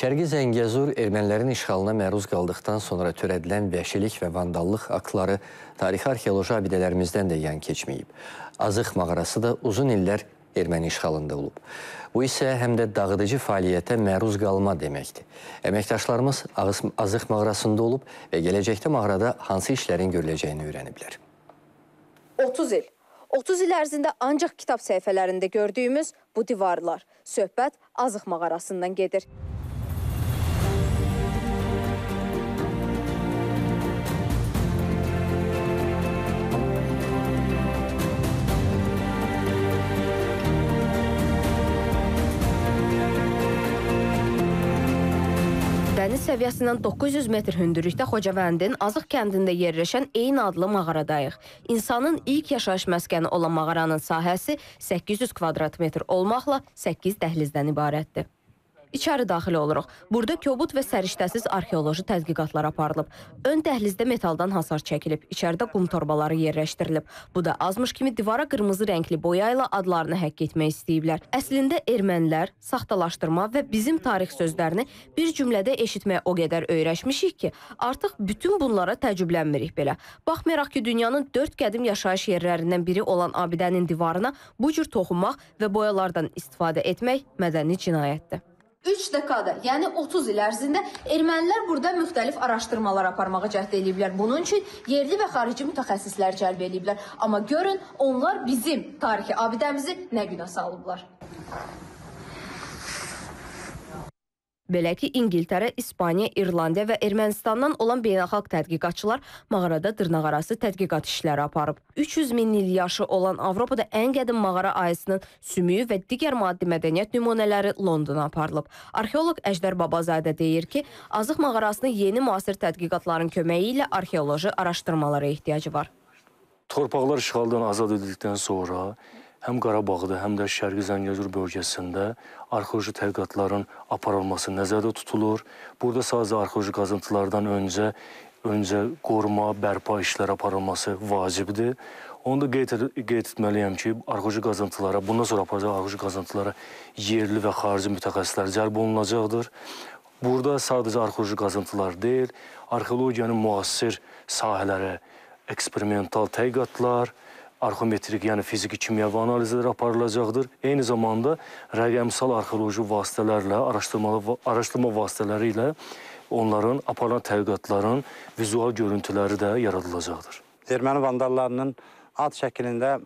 Şərqi Zəngəzur ermənilərin işğalına məruz qaldıqdan sonra törədilən vəhşilik və vandallıq aktları tarixi arxeoloji abidələrimizdən də yan keçməyib. Azıq mağarası da uzun illər erməni işğalında olub. Bu isə həm də dağıdıcı fəaliyyətə məruz qalma deməkdir. Əməkdaşlarımız Azıq mağarasında olub və gələcəkdə mağarada hansı işlərin görüləcəyini öyrəniblər. 30 il. 30 il ərzində ancaq kitab səhifələrində gördüyümüz bu divarlar. Söhbət Azıq mağarasından gedir. Dəniz səviyyəsindən 900 metr hündürlükdə Xocavəndin Azıq kəndində yerləşən eyni adlı mağaradayıq. İnsanın ilk yaşayış məskəni olan mağaranın sahəsi 800 kvadrat metr olmaqla 8 dəhlizdən ibarətdir. İçəri daxil oluruq. Burada kobud və səriştəsiz arxeoloji tədqiqatlar aparılıb. Ön dəhlizdə metaldan hasar çəkilib. İçəridə qum torbaları yerləşdirilib. Bu da azmış kimi divara qırmızı rəngli boya ilə adlarını həkk etmək istəyiblər. Əslində ermənilər saxtalaşdırma və bizim tarix sözlərini bir cümlədə eşitməyə o qədər öyrəşmişik ki, artıq bütün bunlara təəccüblənmirik belə. Baxmayaraq ki, dünyanın dörd qədim yaşayış yerlərindən biri olan abidənin divarına bu cür toxunmaq və boyalardan istifadə etmək mədəni cinayətdir. 3 dekada, yəni 30 il ərzində ermənilər burada müxtəlif araşdırmalar aparmağa cəhd ediblər. Bunun üçün yerli və xarici mütəxəssislər cəlb ediblər. Amma görün, onlar bizim tarixi abidəmizi nə günə salıblar. Belə ki, İngiltərə, İspaniya, İrlandiya və Ermənistandan olan beynəlxalq tədqiqatçılar mağarada dırnaqarası tədqiqat işləri aparıb. 300 min il yaşı olan Avropada ən qədim mağara ayısının sümüyü və digər maddi mədəniyyət nümunələri Londona aparılıb. Arxeoloq Əjdər Babazadə deyir ki, Azıq mağarasının yeni müasir tədqiqatların köməyi ilə arxeoloji araşdırmalara ehtiyacı var. Torpaqlar işğaldan azad edildikdən sonra həm Qarabağda, həm də Şərqi Zəngəzur bölgəsində arxeoloji tədqiqatların aparılması nəzərdə tutulur. Burada sadəcə arxeoloji qazıntılardan öncə öncə qoruma, bərpa işləri aparılması vacibdir. Onu da qeyd, qeyd etməliyəm ki, arxeoloji qazıntılara, bundan sonra aparacaq arxeoloji qazıntılara yerli və xarici mütəxəssislər cəlb olunacaqdır. Burada sadəcə arxeoloji qazıntılar deyil, arxeologiyanın müasir sahələri, eksperimental tədqiqatlar, arxometrik, yəni fiziki kimyəvi analizlər aparılacaqdır. Eyni zamanda rəqəmsal arxeoloji vasitələrlə, araşdırma, araşdırma vasitələri ilə onların aparılan tədqiqatların vizual görüntüləri də yaradılacaqdır. Erməni vandallarının ad şəklində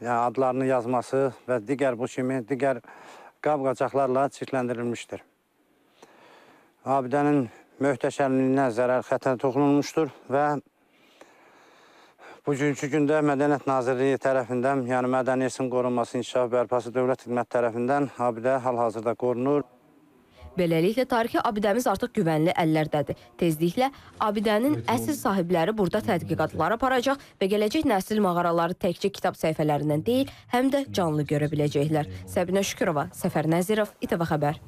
yəni adlarını yazması və digər bu kimi digər qab-qacaqlarla çirkləndirilmişdir. Abidənin möhtəşəmliyinə zərər xətər toxunulmuşdur və Bugünkü gündə Mədəniyyət Nazirliyi tərəfindən, yəni Mədəni İrsin Qorunması İnkişaf Bərpası Dövlət Xidmət tərəfindən abidə hal-hazırda qorunur. Beləliklə, tarixi abidəmiz artıq güvənli əllərdədir. Tezliklə abidənin əsl sahibləri burada tədqiqatlar aparacaq və gələcək nəsil mağaraları təkcə kitab səhifələrindən deyil, həm də canlı görə biləcəklər. Səbinə Şükürova, Səfər Nəzirov, İTV Xəbər.